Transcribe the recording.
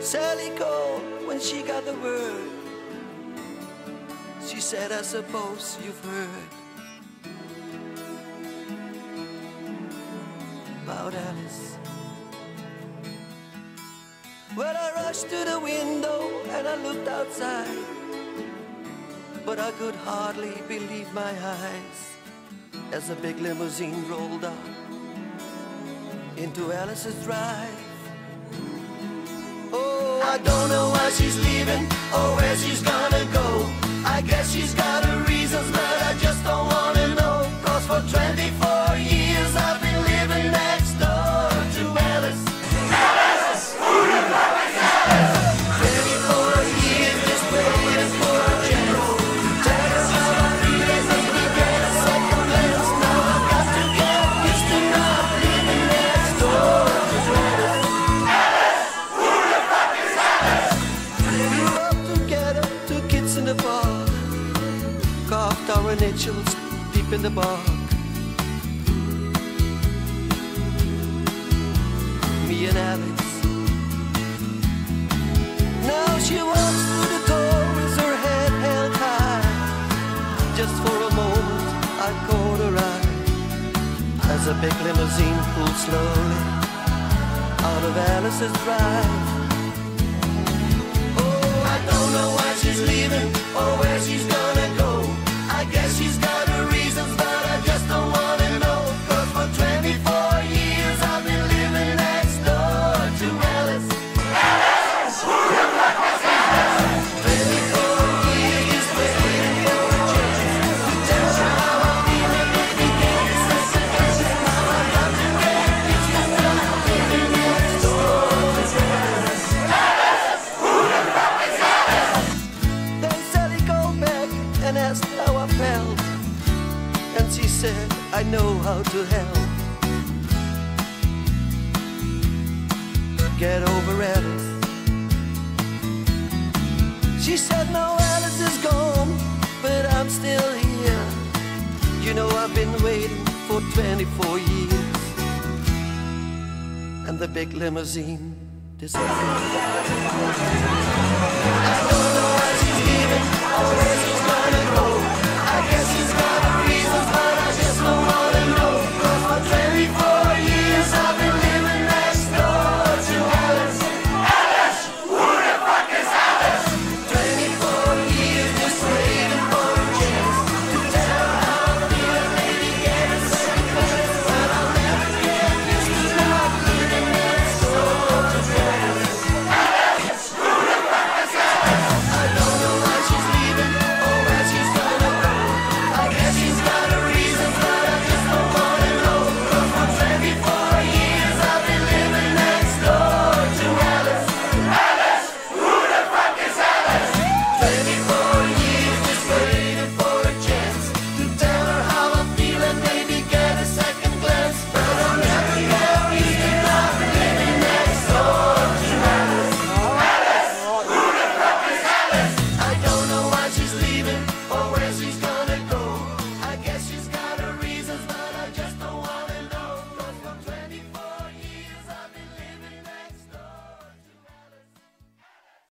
Sally called when she got the word. She said, I suppose you've heard about Alice. Well, I rushed to the window and I looked outside, but I could hardly believe my eyes as a big limousine rolled up into Alice's drive. I don't know why she's leaving or where she's gonna go. I guess she's got Carved our deep in the bark. Me and Alice. Now she walks through the door with her head held high. Just for a moment, I caught her eye as a big limousine pulled slowly out of Alice's drive. Oh, I don't know why she's leaving or where she's and asked how I felt. And she said, I know how to help. Get over Alice. She said, No, Alice is gone, but I'm still here. You know, I've been waiting for 24 years. And the big limousine disappeared. I don't know